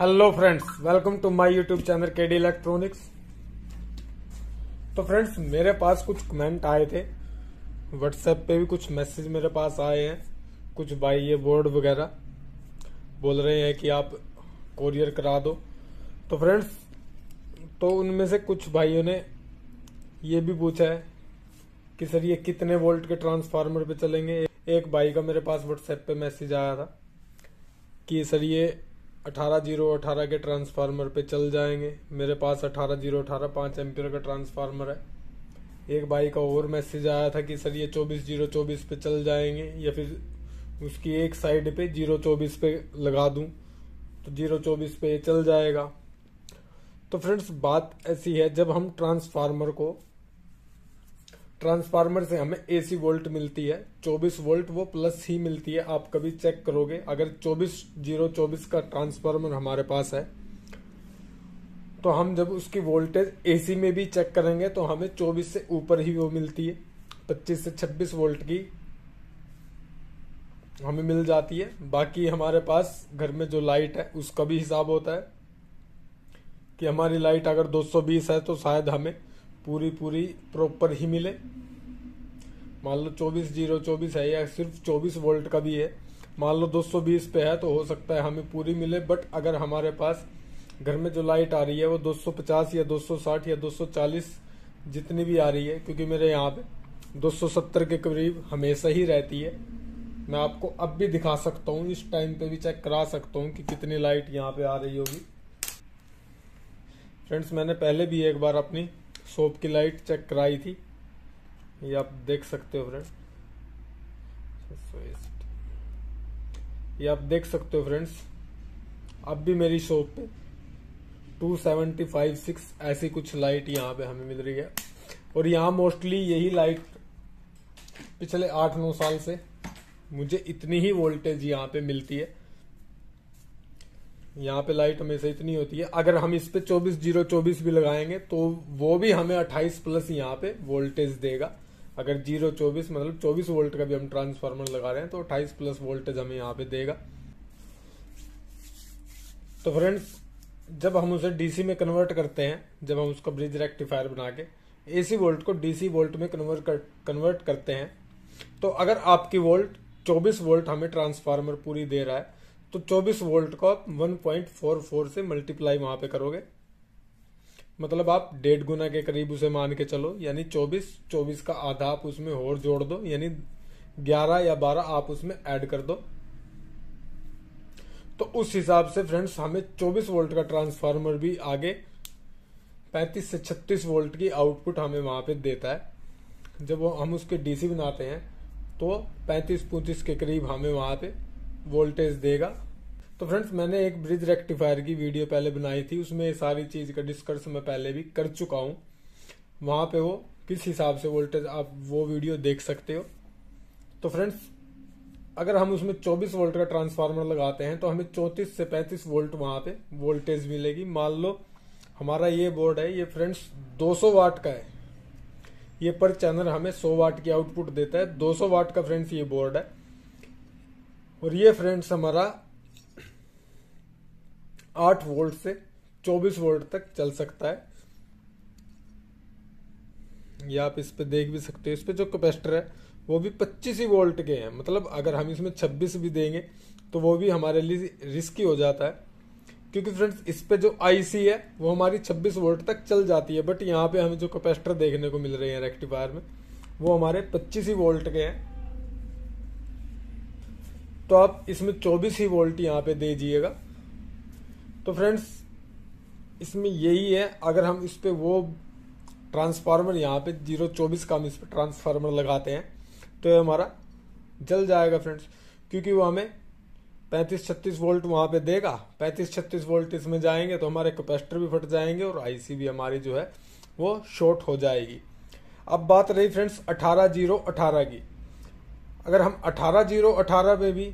Hello friends welcome to my YouTube channel K D electronics तो friends मेरे पास कुछ कमेंट आए थे। व्हाट्सएप पे भी कुछ मैसेज मेरे पास आए हैं। कुछ भाई ये बोर्ड वगैरह बोल रहे हैं कि आप कोरियर करा दो। तो फ्रेंड्स तो उनमें से कुछ भाइयों ने ये भी पूछा है कि सर ये कितने वोल्ट के ट्रांसफार्मर पे चलेंगे? एक भाई का मेरे पास व्हाट्सएप पे मैसेज आया था कि सर ये अठारह ज़ीरो अठारह के ट्रांसफार्मर पे चल जाएँगे। मेरे पास अठारह ज़ीरो अठारह पाँच एम्पियर का ट्रांसफार्मर है। एक भाई का और मैसेज आया था कि, सर, ये चौबीस ज़ीरो चौबीस पे चल जाएँगे या फिर उसकी एक साइड पे ज़ीरो चौबीस पे लगा दूँ। तो ज़ीरो चौबीस पे चल जाएगा। तो फ्रेंड्स, बात ऐसी है, जब हम ट्रांसफार्मर को ट्रांसफार्मर से हमें एसी वोल्ट मिलती है 24 वोल्ट वो प्लस ही मिलती है, आप कभी चेक करोगे, अगर 24 ज़ीरो चौबीस का ट्रांसफार्मर हमारे पास है तो हम जब उसकी वोल्टेज एसी में भी चेक करेंगे तो हमें 24 से ऊपर ही वो मिलती है 25 से 26 वोल्ट की हमें मिल जाती है। बाकी हमारे पास घर में जो लाइट है, उसका भी हिसाब होता है कि हमारी लाइट अगर 220 है तो शायद हमें पूरी पूरी प्रॉपर ही मिले। मान लो चौबीस ज़ीरो चौबीस है या सिर्फ़ चौबीस वोल्ट का भी है, मान लो 220 पे है तो हो सकता है हमें पूरी मिले बट अगर हमारे पास घर में जो लाइट आ रही है वो 250 या 260 या 240 जितनी भी आ रही है, क्योंकि मेरे यहाँ पे 270 के करीब हमेशा ही रहती है। मैं आपको अब भी दिखा सकता हूँ, इस टाइम पे भी चेक करा सकता हूँ कि कितनी लाइट यहाँ पे आ रही होगी। फ्रेंड्स मैंने पहले भी एक बार अपनी शॉप की लाइट चेक कराई थी। ये आप देख सकते हो फ्रेंड ये आप देख सकते हो फ्रेंड्स। अब भी मेरी शॉप पे टू सेवेंटी फाइव सिक्स ऐसी कुछ लाइट यहाँ पे हमें मिल रही है। और यहाँ मोस्टली यही लाइट पिछले आठ नौ साल से मुझे इतनी ही वोल्टेज यहाँ पे मिलती है। यहाँ पे लाइट हमेशा इतनी होती है। अगर हम इस पे चौबीस ज़ीरो चौबीस भी लगाएँगे तो वो भी हमें अट्ठाईस प्लस यहाँ पे वोल्टेज देगा। अगर ज़ीरो चौबीस मतलब चौबीस वोल्ट का भी हम ट्रांसफार्मर लगा रहे हैं तो अट्ठाईस प्लस वोल्टेज हमें यहाँ पे देगा। तो फ्रेंड्स जब हम उसे डीसी में कन्वर्ट करते हैं जब हम उसका ब्रिज रेक्टिफायर बना के एसी वोल्ट को डीसी वोल्ट में कन्वर्ट कर, कन्वर्ट करते हैं तो अगर आपकी वोल्ट 24 वोल्ट हमें ट्रांसफार्मर पूरी दे रहा है तो 24 वोल्ट को आप 1.44 से मल्टीप्लाई वहाँ पे करोगे। मतलब आप डेढ़ गुना के करीब उसे मान के चलो, यानी 24 24 का आधा आप उसमें और जोड़ दो, यानी 11 या 12 आप उसमें ऐड कर दो। तो उस हिसाब से फ्रेंड्स हमें 24 वोल्ट का ट्रांसफार्मर भी आगे 35 से 36 वोल्ट की आउटपुट हमें वहाँ पे देता है। जब हम उसके डीसी बनाते हैं तो 35 पैंतीस के करीब हमें वहाँ पे वोल्टेज देगा। तो फ्रेंड्स मैंने एक ब्रिज रेक्टिफायर की वीडियो पहले बनाई थी, उसमें सारी चीज़ का डिस्कस मैं पहले भी कर चुका हूँ। वहाँ पे वो किस हिसाब से वोल्टेज आप वो वीडियो देख सकते हो। तो फ्रेंड्स अगर हम उसमें 24 वोल्ट का ट्रांसफार्मर लगाते हैं तो हमें 34 से 35 वोल्ट वहाँ पे वोल्टेज मिलेगी। मान लो, हमारा ये बोर्ड है, ये फ्रेंड्स 200 वाट का है। ये पर चैनल हमें 100 वाट की आउटपुट देता है। 200 वाट का फ्रेंड्स ये बोर्ड है। और ये फ्रेंड्स हमारा 8 वोल्ट से 24 वोल्ट तक चल सकता है। ये आप इस पे देख भी सकते हो। इस पे जो कैपेसिटर है, वो भी 25 ही वोल्ट के हैं। मतलब अगर हम इसमें 26 भी देंगे तो वो भी हमारे लिए रिस्की हो जाता है। क्योंकि फ्रेंड्स, इस पे जो आईसी है, वो हमारी 26 वोल्ट तक चल जाती है। बट यहाँ पे हमें जो कैपेसिटर देखने को मिल रहे हैं रेक्टिफायर में, वो हमारे 25 ही वोल्ट के हैं। तो आप इसमें 24 ही वोल्ट यहाँ पे दे दीजिएगा। तो फ्रेंड्स, इसमें यही है, अगर हम इस पर वो ट्रांसफार्मर यहाँ पे ज़ीरो चौबीस का हम इस पर ट्रांसफार्मर लगाते हैं तो ये हमारा जल जाएगा फ्रेंड्स, क्योंकि वो हमें पैंतीस छत्तीस वोल्ट वहाँ पे देगा। पैंतीस छत्तीस वोल्ट इसमें जाएँगे तो हमारे कैपेसिटर भी फट जाएँगे और आईसी भी हमारी जो है वो शॉर्ट हो जाएगी। अब बात रही फ्रेंड्स अठारह ज़ीरो अठारह की। अगर हम अठारह ज़ीरो अठारह में भी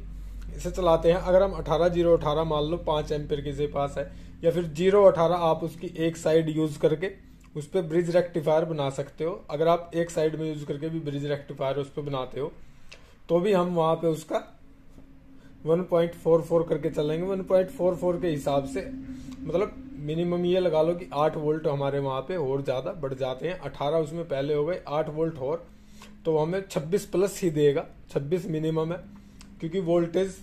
इसे चलाते हैं, अगर हम अठारह ज़ीरो अठारह मान लो पाँच एम्पियर किसी पास है, या फिर ज़ीरो अठारह आप उसकी एक साइड यूज़ करके उस पर ब्रिज रेक्टिफायर बना सकते हो। अगर आप एक साइड में यूज़ करके भी ब्रिज रेक्टिफायर उस पर बनाते हो तो भी हम वहाँ पे उसका 1.44 करके चलेंगे। 1.44 के हिसाब से मतलब मिनिमम ये लगा लो कि 8 वोल्ट हमारे वहाँ पे और ज़्यादा बढ़ जाते हैं। 18 उसमें पहले हो गए 8 वोल्ट और तो हमें 26 प्लस ही देगा 26 मिनिमम है, क्योंकि वोल्टेज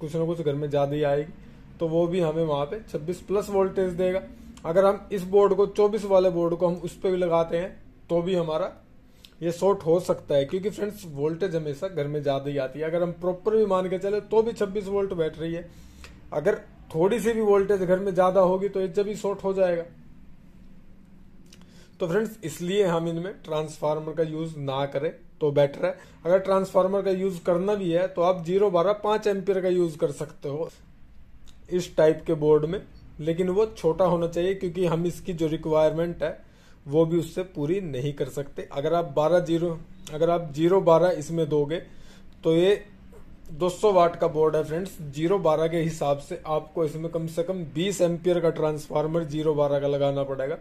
कुछ ना कुछ घर में ज़्यादा ही आएगी। तो वो भी हमें वहाँ पे 26 प्लस वोल्टेज देगा। अगर हम इस बोर्ड को 24 वाले बोर्ड को हम उस पर भी लगाते हैं तो भी हमारा ये शॉर्ट हो सकता है, क्योंकि फ्रेंड्स वोल्टेज हमेशा घर में ज़्यादा ही आती है। अगर हम प्रॉपर भी मान के चले तो भी 26 वोल्ट बैठ रही है। अगर थोड़ी सी भी वोल्टेज घर में ज़्यादा होगी तो ये जब भी शॉर्ट हो जाएगा। तो फ्रेंड्स इसलिए हम इनमें ट्रांसफार्मर का यूज़ ना करें तो बेटर है। अगर ट्रांसफार्मर का यूज़ करना भी है तो आप ज़ीरो बारह पाँच एम्पियर का यूज़ कर सकते हो इस टाइप के बोर्ड में। लेकिन वो छोटा होना चाहिए, क्योंकि हम इसकी जो रिक्वायरमेंट है, वो भी उससे पूरी नहीं कर सकते। अगर आप बारह ज़ीरो अगर आप ज़ीरो बारह इसमें दोगे तो ये 200 वाट का बोर्ड है फ्रेंड्स ज़ीरो बारह के हिसाब से आपको इसमें कम से कम 20 एम्पियर का ट्रांसफार्मर ज़ीरो बारह का लगाना पड़ेगा।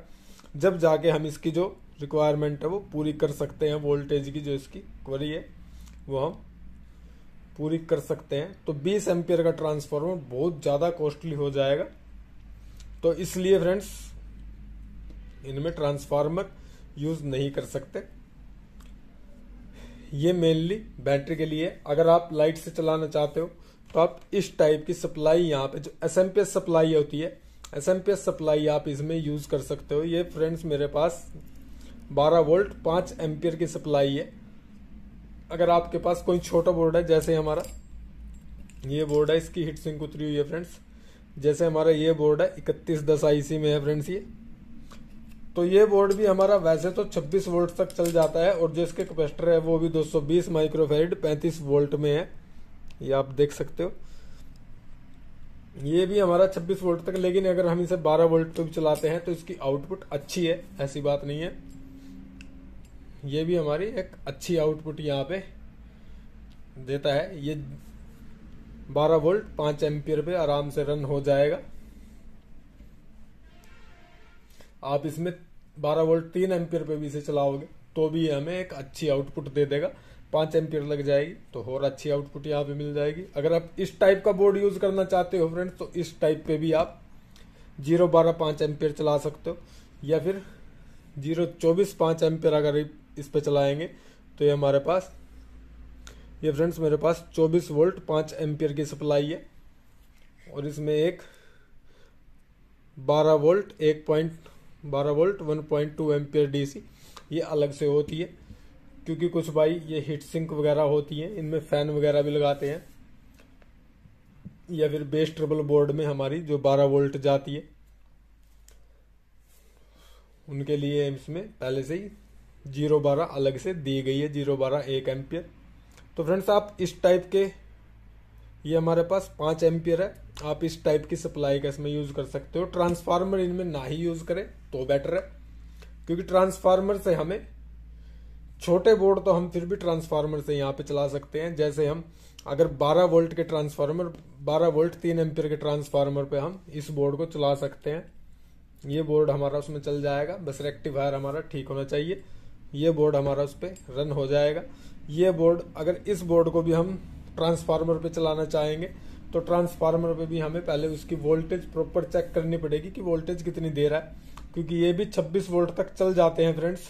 जब जाके हम इसकी जो रिक्वायरमेंट है वो पूरी कर सकते हैं वोल्टेज की जो इसकी क्वरी है, वो हम पूरी कर सकते हैं। तो 20 एम्पियर का ट्रांसफार्मर बहुत ज़्यादा कॉस्टली हो जाएगा। तो इसलिए फ्रेंड्स इनमें ट्रांसफार्मर यूज़ नहीं कर सकते। ये मेनली बैटरी के लिए अगर आप लाइट से चलाना चाहते हो तो आप इस टाइप की सप्लाई यहाँ पे, जो एसएमपीएस सप्लाई होती है S M P S supply आप इसमें यूज़ कर सकते हो। ये फ्रेंड्स मेरे पास 12 वोल्ट 5 एम्पियर की सप्लाई है। अगर आपके पास कोई छोटा बोर्ड है, जैसे हमारा, ये बोर्ड है, इसकी हिट सिंक उतरी हुई है फ्रेंड्स जैसे हमारा ये बोर्ड है, इकतीस दस आईसी में है फ्रेंड्स ये। तो ये बोर्ड भी हमारा वैसे तो 26 वोल्ट तक चल जाता है, और जो इसके कैपेसिटर है, वो भी 220 माइक्रोफेरिड 35 वोल्ट में है। ये आप देख सकते हो। ये भी हमारा 26 वोल्ट तक, लेकिन अगर हम इसे 12 वोल्ट पे भी चलाते हैं तो इसकी आउटपुट अच्छी है, ऐसी बात नहीं है। ये भी हमारी एक अच्छी आउटपुट यहाँ पे देता है। ये 12 वोल्ट 5 एम्पियर पे आराम से रन हो जाएगा। आप इसमें 12 वोल्ट तीन एम्पियर पे भी इसे चलाओगे तो भी हमें एक अच्छी आउटपुट दे देगा। पाँच एम्पियर लग जाएगी तो और अच्छी आउटपुट यहाँ पे मिल जाएगी। अगर आप इस टाइप का बोर्ड यूज़ करना चाहते हो फ्रेंड्स तो इस टाइप पे भी आप ज़ीरो बारह पाँच एम्पियर चला सकते हो। या फिर ज़ीरो चौबीस पाँच एम्पियर अगर इस पे चलाएँगे तो ये हमारे पास, ये फ्रेंड्स मेरे पास चौबीस वोल्ट पाँच एम्पियर की सप्लाई है। और इसमें एक बारह वोल्ट एक पॉइंट बारह volt one point two ampere DC ये अलग से होती है। क्योंकि कुछ भाई ये हीट सिंक वगैरह होती है, इनमें फ़ैन वगैरह भी लगाते हैं। या फिर बेस ट्रबल बोर्ड में हमारी जो 12 वोल्ट जाती है, उनके लिए इसमें पहले से ही ज़ीरो बारह अलग से दी गई है ज़ीरो बारह एक एम्पियर तो फ्रेंड्स आप इस टाइप के, ये हमारे पास पाँच एम्पियर है, आप इस टाइप की सप्लाई का इसमें यूज़ कर सकते हो। ट्रांसफार्मर इनमें ना ही यूज़ करें तो बेटर है। क्योंकि ट्रांसफार्मर से हमें छोटे बोर्ड तो हम फिर भी ट्रांसफार्मर से यहाँ पे चला सकते हैं। जैसे हम अगर 12 वोल्ट के ट्रांसफार्मर 12 वोल्ट तीन एम्पियर के ट्रांसफार्मर पे हम इस बोर्ड को चला सकते हैं। ये बोर्ड हमारा उसमें चल जाएगा। बस रेक्टिफायर हमारा ठीक होना चाहिए। ये बोर्ड हमारा उस पर रन हो जाएगा। ये बोर्ड, अगर इस बोर्ड को भी हम ट्रांसफार्मर पे चलाना चाहेंगे तो ट्रांसफार्मर पे भी हमें पहले उसकी वोल्टेज प्रॉपर चेक करनी पड़ेगी कि वोल्टेज कितनी दे रहा है। क्योंकि ये भी 26 वोल्ट तक चल जाते हैं फ्रेंड्स।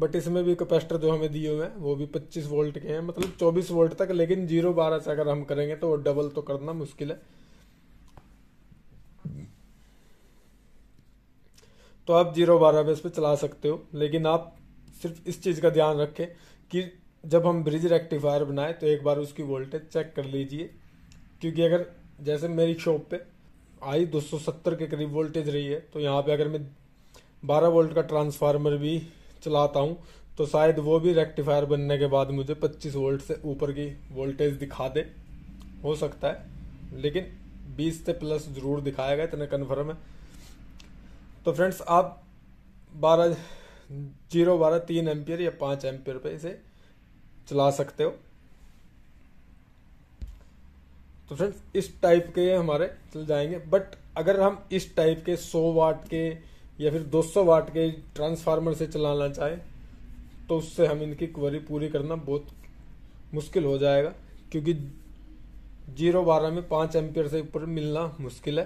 बट इसमें भी कैपेसिटर जो हमें दिए हुए हैं, वो भी 25 वोल्ट के हैं मतलब 24 वोल्ट तक, लेकिन ज़ीरो बारह से अगर हम करेंगे तो वो डबल तो करना मुश्किल है। तो आप ज़ीरो बारह पे इस पर चला सकते हो, लेकिन आप सिर्फ़ इस चीज़ का ध्यान रखें कि जब हम ब्रिज रेक्टिफायर बनाए तो एक बार उसकी वोल्टेज चेक कर लीजिए। क्योंकि अगर जैसे मेरी शॉप पे आई 270 के करीब वोल्टेज रही है तो यहाँ पे अगर मैं 12 वोल्ट का ट्रांसफार्मर भी चलाता हूँ तो शायद वो भी रेक्टिफायर बनने के बाद मुझे 25 वोल्ट से ऊपर की वोल्टेज दिखा दे। हो सकता है, लेकिन 20 से प्लस ज़रूर दिखाएगा इतना कन्फर्म है। तो फ्रेंड्स आप 12 ज़ीरो बारह, तीन एम्पियर या पाँच एम्पियर पे इसे चला सकते हो। तो फ्रेंड्स इस टाइप के हमारे चल जाएँगे बट अगर हम इस टाइप के 100 वाट के या फिर 200 वाट के ट्रांसफार्मर से चलाना चाहे तो उससे हम इनकी क्वरी पूरी करना बहुत मुश्किल हो जाएगा, क्योंकि ज़ीरो बारह में पाँच एम्पियर से ऊपर मिलना मुश्किल है।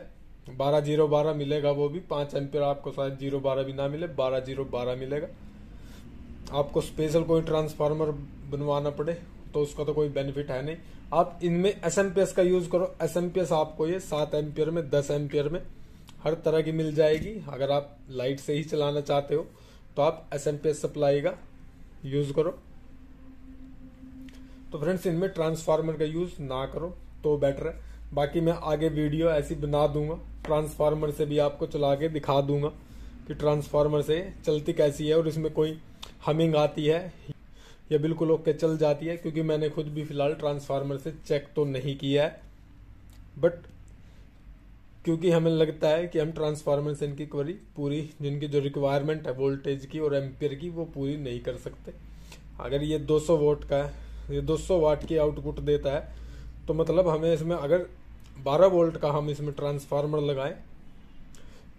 बारह ज़ीरो बारह मिलेगा वो भी, पाँच एम्पियर आपको शायद ज़ीरो बारह भी ना मिले, बारह ज़ीरो बारह मिलेगा। आपको स्पेशल कोई ट्रांसफार्मर बनवाना पड़े तो उसका तो कोई बेनिफिट है नहीं। आप इनमें एसएमपीएस का यूज़ करो एसएमपीएस आपको ये सात एम्पियर में, दस एम्पियर में हर तरह की मिल जाएगी। अगर आप लाइट से ही चलाना चाहते हो तो आप S M P S supply का यूज़ करो। तो फ्रेंड्स, इनमें ट्रांसफार्मर का यूज़ ना करो तो बेटर है। बाकी मैं आगे वीडियो ऐसी बना दूँगा। ट्रांसफार्मर से भी आपको चला के दिखा दूँगा कि ट्रांसफार्मर से चलती कैसी है और इसमें कोई हमिंग आती है या बिल्कुल ओके चल जाती है, क्योंकि मैंने खुद भी फ़िलहाल ट्रांसफार्मर से चेक तो नहीं किया है। बट क्योंकि हमें लगता है कि हम ट्रांसफार्मर से इनकी क्वरी पूरी, जिनकी जो रिक्वायरमेंट है वोल्टेज की और एम्पियर की, वो पूरी नहीं कर सकते। अगर ये 200 वोट का है, ये 200 वाट की आउटपुट देता है तो मतलब हमें इसमें अगर 12 वोल्ट का हम इसमें ट्रांसफार्मर लगाएँ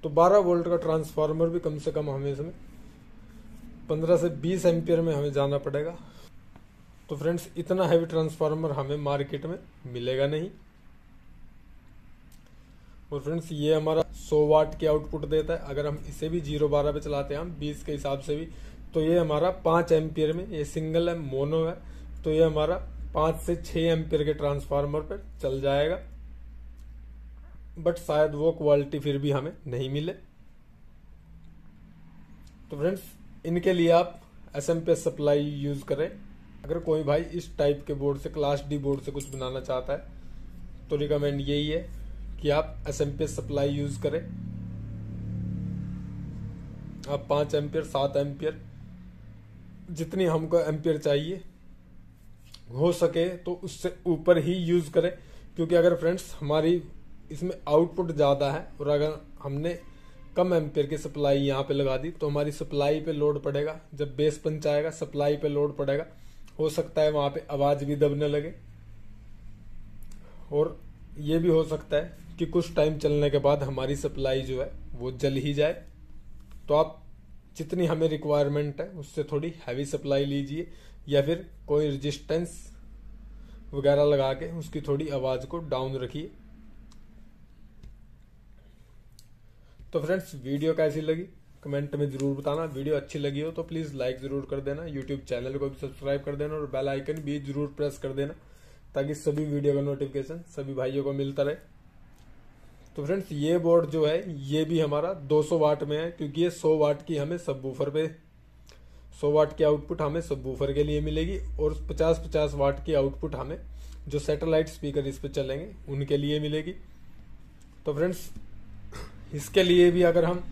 तो 12 वोल्ट का ट्रांसफार्मर भी कम से कम हमें इसमें 15 से 20 एम्पियर में हमें जाना पड़ेगा। तो फ्रेंड्स इतना हैवी ट्रांसफार्मर हमें मार्केट में मिलेगा नहीं। और फ्रेंड्स ये हमारा 100 वाट की आउटपुट देता है। अगर हम इसे भी ज़ीरो बारह पे चलाते हैं, हम 20 के हिसाब से भी तो ये हमारा पाँच एम्पियर में, ये सिंगल है मोनो है तो ये हमारा पाँच से छह एम्पियर के ट्रांसफार्मर पर चल जाएगा। बट शायद वो क्वालिटी फिर भी हमें नहीं मिले। तो फ्रेंड्स इनके लिए आप S M P supply use करें। अगर कोई भाई इस टाइप के बोर्ड से क्लास डी बोर्ड से कुछ बनाना चाहता है तो रिकमेंड यही है। कि आप S M P supply use करें। आप पाँच एम्पियर, सात एम्पियर, जितनी हमको एम्पियर चाहिए, हो सके तो उससे ऊपर ही यूज़ करें। क्योंकि अगर फ्रेंड्स हमारी इसमें आउटपुट ज़्यादा है, और अगर हमने कम एम्पियर की सप्लाई यहाँ पे लगा दी तो हमारी सप्लाई पे लोड पड़ेगा। जब बेस पंच आएगा सप्लाई पे लोड पड़ेगा। हो सकता है वहाँ पे आवाज़ भी दबने लगे। और ये भी हो सकता है कि कुछ टाइम चलने के बाद हमारी सप्लाई जो है, वो जल ही जाए। तो आप जितनी हमें रिक्वायरमेंट है, उससे थोड़ी हैवी सप्लाई लीजिए, या फिर कोई रजिस्टेंस वगैरह लगा के उसकी थोड़ी आवाज़ को डाउन रखिए। तो फ्रेंड्स वीडियो कैसी लगी? कमेंट में ज़रूर बताना। वीडियो अच्छी लगी हो तो प्लीज़ लाइक ज़रूर कर देना। यूट्यूब चैनल को भी सब्सक्राइब कर देना और बेल आइकन भी ज़रूर प्रेस कर देना। ताकि सभी वीडियो का नोटिफिकेशन सभी भाइयों को मिलता रहे। तो फ्रेंड्स ये बोर्ड जो है, ये भी हमारा 200 वाट में है, क्योंकि ये 100 वाट की हमें सब बूफर पे 100 वाट की आउटपुट हमें सब बूफर के लिए मिलेगी और 50-50 वाट की आउटपुट हमें जो सैटेलाइट स्पीकर इस पे चलेंगे, उनके लिए मिलेगी। तो फ्रेंड्स इसके लिए भी अगर हम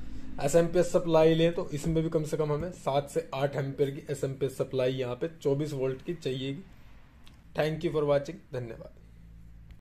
S M P S supply लें तो इसमें भी कम से कम हमें सात से आठ एम्पेयर की S M P S supply यहाँ पे चौबीस वोल्ट की चाहिएगी। थैंक यू फॉर वॉचिंग धन्यवाद.